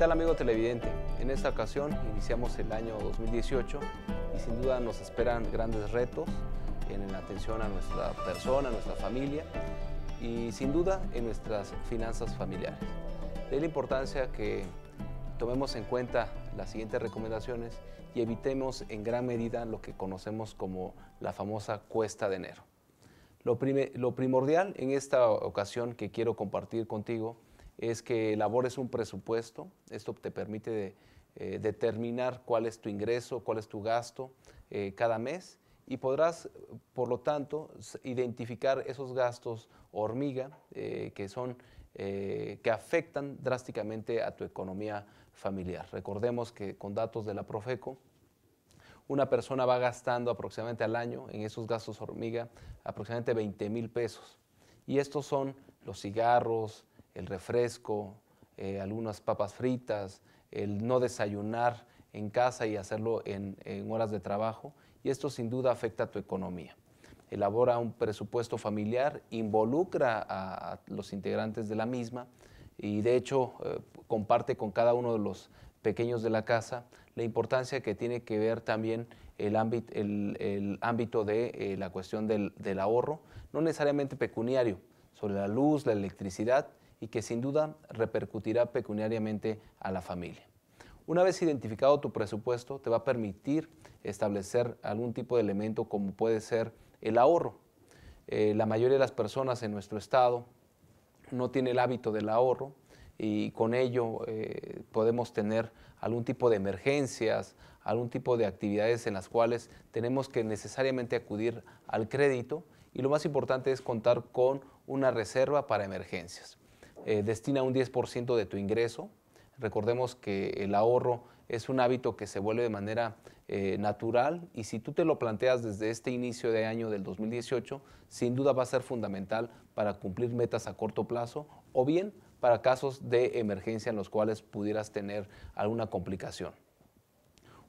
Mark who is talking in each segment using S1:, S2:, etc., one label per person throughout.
S1: tal amigo televidente? En esta ocasión iniciamos el año 2018 y sin duda nos esperan grandes retos en la atención a nuestra persona, a nuestra familia y sin duda en nuestras finanzas familiares. De la importancia que tomemos en cuenta las siguientes recomendaciones y evitemos en gran medida lo que conocemos como la famosa cuesta de enero. Lo, lo primordial en esta ocasión que quiero compartir contigo es que elabores un presupuesto. Esto te permite eh, determinar cuál es tu ingreso, cuál es tu gasto eh, cada mes y podrás, por lo tanto, identificar esos gastos hormiga eh, que son que afectan drásticamente a tu economía familiar. Recordemos que con datos de la Profeco, una persona va gastando aproximadamente al año en esos gastos hormiga aproximadamente 20 mil pesos. Y estos son los cigarros, el refresco, eh, algunas papas fritas, el no desayunar en casa y hacerlo en, horas de trabajo. Y esto sin duda afecta a tu economía. Elabora un presupuesto familiar, involucra a, los integrantes de la misma y de hecho eh, comparte con cada uno de los pequeños de la casa la importancia que tiene que ver también el ámbito, el, ámbito de eh, la cuestión del, del ahorro, no necesariamente pecuniario, sobre la luz, la electricidad, y que sin duda repercutirá pecuniariamente a la familia. Una vez identificado tu presupuesto, te va a permitir establecer algún tipo de elemento como puede ser el ahorro. Eh, la mayoría de las personas en nuestro estado no tiene el hábito del ahorro y con ello eh, podemos tener algún tipo de emergencias, algún tipo de actividades en las cuales tenemos que necesariamente acudir al crédito y lo más importante es contar con una reserva para emergencias. Eh, destina un 10% de tu ingreso. Recordemos que el ahorro es un hábito que se vuelve de manera eh, natural y si tú te lo planteas desde este inicio de año del 2018, sin duda va a ser fundamental para cumplir metas a corto plazo o bien para casos de emergencia en los cuales pudieras tener alguna complicación.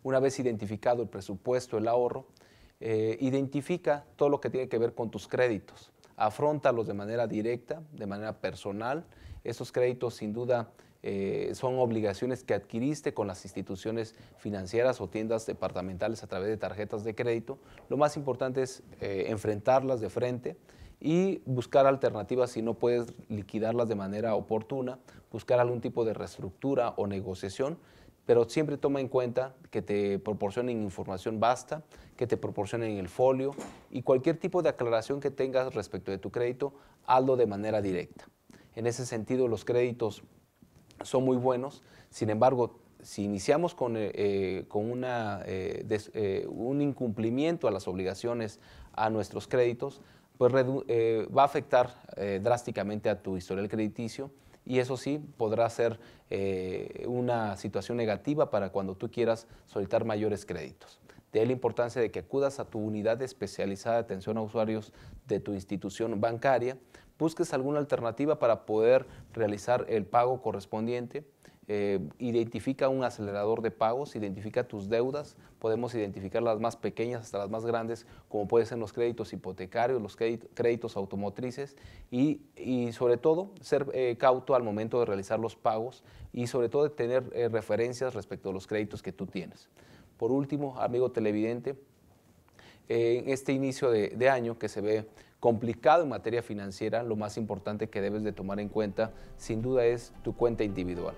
S1: Una vez identificado el presupuesto, el ahorro, eh, identifica todo lo que tiene que ver con tus créditos afrontalos de manera directa, de manera personal. Esos créditos sin duda eh, son obligaciones que adquiriste con las instituciones financieras o tiendas departamentales a través de tarjetas de crédito. Lo más importante es eh, enfrentarlas de frente y buscar alternativas si no puedes liquidarlas de manera oportuna, buscar algún tipo de reestructura o negociación pero siempre toma en cuenta que te proporcionen información basta, que te proporcionen el folio y cualquier tipo de aclaración que tengas respecto de tu crédito, hazlo de manera directa. En ese sentido, los créditos son muy buenos, sin embargo, si iniciamos con, eh, eh, con una, eh, un incumplimiento a las obligaciones a nuestros créditos, pues va a afectar drásticamente a tu historial crediticio y eso sí podrá ser eh, una situación negativa para cuando tú quieras solicitar mayores créditos. De ahí la importancia de que acudas a tu unidad especializada de atención a usuarios de tu institución bancaria, busques alguna alternativa para poder realizar el pago correspondiente, eh, identifica un acelerador de pagos, identifica tus deudas, podemos identificar las más pequeñas hasta las más grandes, como pueden ser los créditos hipotecarios, los créditos automotrices y, sobre todo ser eh, cauto al momento de realizar los pagos y sobre todo de tener eh, referencias respecto a los créditos que tú tienes. Por último, amigo televidente, en este inicio de, de año que se ve complicado en materia financiera, lo más importante que debes de tomar en cuenta sin duda es tu cuenta individual.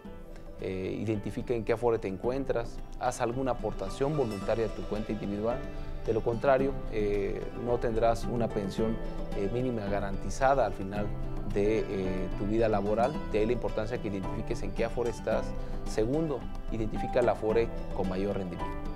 S1: Eh, identifica en qué afore te encuentras, haz alguna aportación voluntaria a tu cuenta individual. De lo contrario, eh, no tendrás una pensión eh, mínima garantizada al final de tu vida laboral. De ahí la importancia que identifiques en qué afore estás. Segundo, identifica el afore con mayor rendimiento.